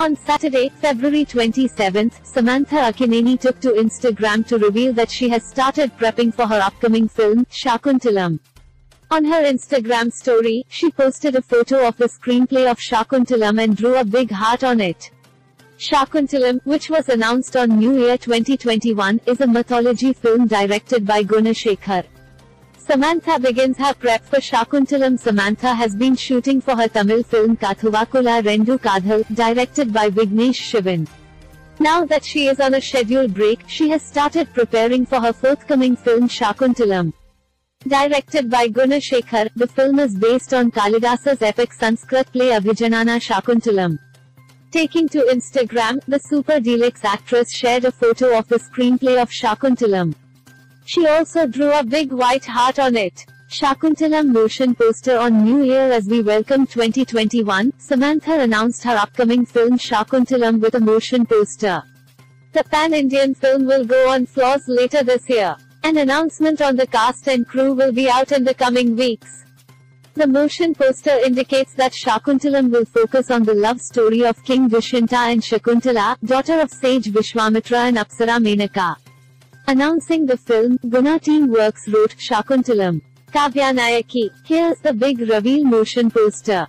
On Saturday, February 27th, Samantha Akkineni took to Instagram to reveal that she has started prepping for her upcoming film, Shakuntalam. On her Instagram story, she posted a photo of the screenplay of Shakuntalam and drew a big heart on it. Shakuntalam, which was announced on New Year 2021, is a mythology film directed by Gunashekhar. Samantha begins her prep for Shakuntalam. Samantha has been shooting for her Tamil film Kathuvakula Rendu Kadhal, directed by Vignesh Shivan. Now that she is on a scheduled break, she has started preparing for her forthcoming film Shakuntalam. Directed by Gunashekhar, the film is based on Kalidasa's epic Sanskrit play Abhijnana Shakuntalam. Taking to Instagram, the super deluxe actress shared a photo of the screenplay of Shakuntalam. She also drew a big white heart on it. Shakuntalam motion poster on New Year as we welcome 2021, Samantha announced her upcoming film Shakuntalam with a motion poster. The pan-Indian film will go on floors later this year. An announcement on the cast and crew will be out in the coming weeks. The motion poster indicates that Shakuntalam will focus on the love story of King Dushyanta and Shakuntala, daughter of sage Vishwamitra and Apsara Menaka. Announcing the film, Guna Team Works wrote Shakuntalam. Kavya Nayaki. Here's the big reveal motion poster.